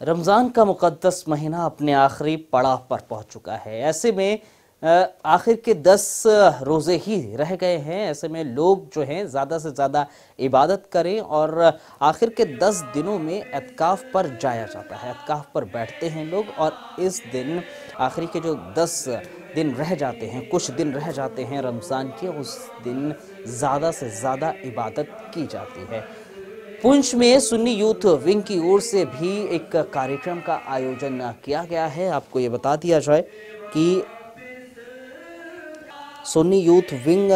رمضان کا مقدس مہینہ اپنے آخری پڑاؤ پر پہنچ چکا ہے۔ ایسے میں آخر کے دس روزے ہی رہ گئے ہیں۔ ایسے میں لوگ جو ہیں، زیادہ سے زیادہ عبادت کریں اور آخر کے دس دنوں میں اعتکاف پر جایا جاتا ہے۔ اعتکاف پر بیٹھتے ہیں لوگ اور اس دن، آخری کے جو دس دن رہ جاتے ہیں، کچھ دن رہ جاتے ہیں رمضان کے، اس دن زیادہ سے زیادہ عبادت کی جاتی ہے۔ پنچ میں سنی یوتھ ونگ کی اور سے بھی ایک کاریکرم کا آیوجن کیا گیا ہے۔ آپ کو یہ بتا دیا جائے کہ سنی یوتھ ونگ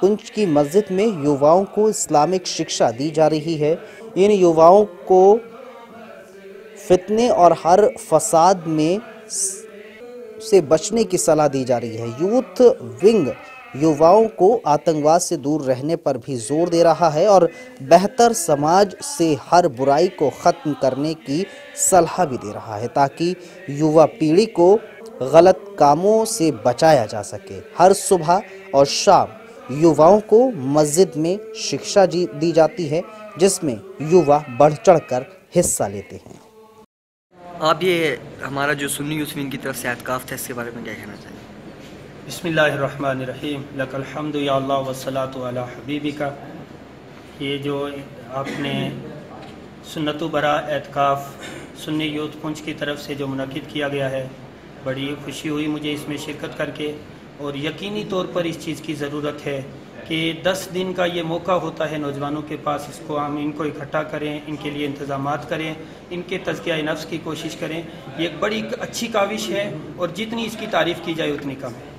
پنچ کی مسجد میں یوواؤں کو اسلامک شکشا دی جا رہی ہے۔ ان یوواؤں کو فتنے اور ہر فساد میں سے بچنے کی صلاح دی جا رہی ہے۔ یوتھ ونگ یوواؤں کو آتنگواد سے دور رہنے پر بھی زور دے رہا ہے اور بہتر سماج سے ہر برائی کو ختم کرنے کی صلاح بھی دے رہا ہے تاکہ یووا پیڑھی کو غلط کاموں سے بچایا جا سکے۔ ہر صبح اور شام یوواؤں کو مسجد میں شکشا جی- دی جاتی ہے، جس میں یووا بڑھ چڑھ کر حصہ لیتے ہیں۔ آپ یہ ہمارا جو سنی یوسف ان کی طرف سے اعتکاف تھا، اس کے بارے میں کیا کہنا چاہیں؟ بسم اللہ الرحمن الرحیم لک الحمد یا اللہ والصلاة علی حبیبی کا یہ جو آپ نے سنت و برا اعتکاف سنی یوتھ پنچ کی طرف سے جو منعقد کیا گیا ہے بڑی خوشی ہوئی مجھے اس میں شرکت کر کے اور یقینی طور پر اس چیز کی ضرورت ہے کہ دس دن کا یہ موقع ہوتا ہے نوجوانوں کے پاس، اس کو ہم ان کو اکٹھا کریں، ان کے لیے انتظامات کریں، ان کے تزکیہ نفس کی کوشش کریں۔ یہ ایک بڑی اچھی کاوش ہے اور جتنی اس کی تعریف کی جائے اتنی کم ہے۔